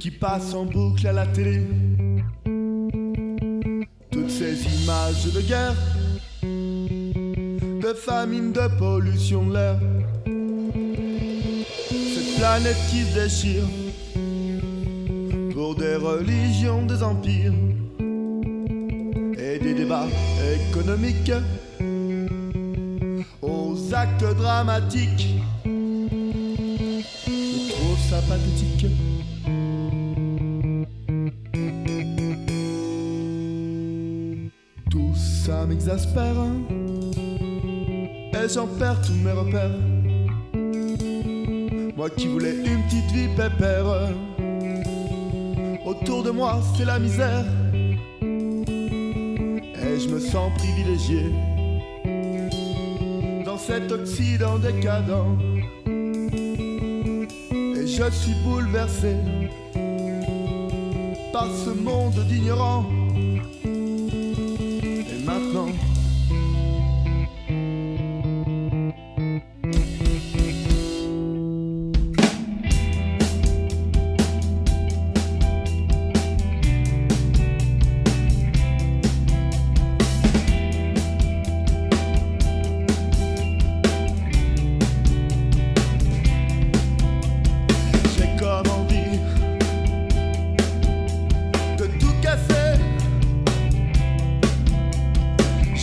qui passe en boucle à la télé. Toutes ces images de guerre, de famine, de pollution de l'air. Cette planète qui se déchire pour des religions, des empires et des débats économiques aux actes dramatiques. Tout ça m'exaspère et j'en perds tous mes repères. Moi qui voulais une petite vie pépère, autour de moi c'est la misère. Et je me sens privilégié. Dans cet Occident décadent. Je suis bouleversé par ce monde d'ignorants.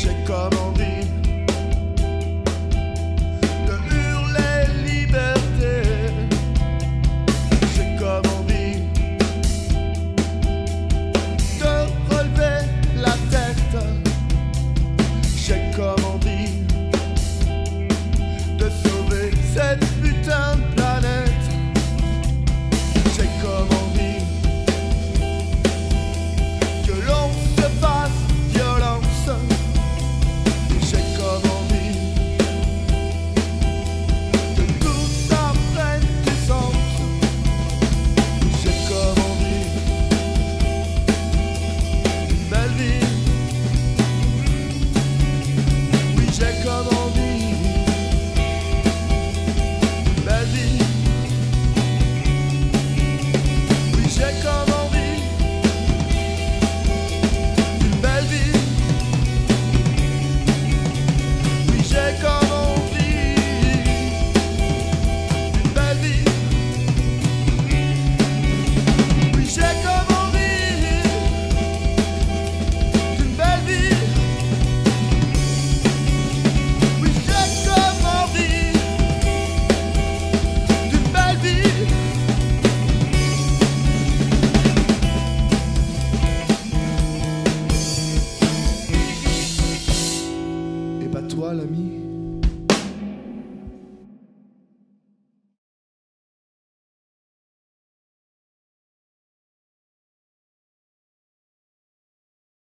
c'est comme on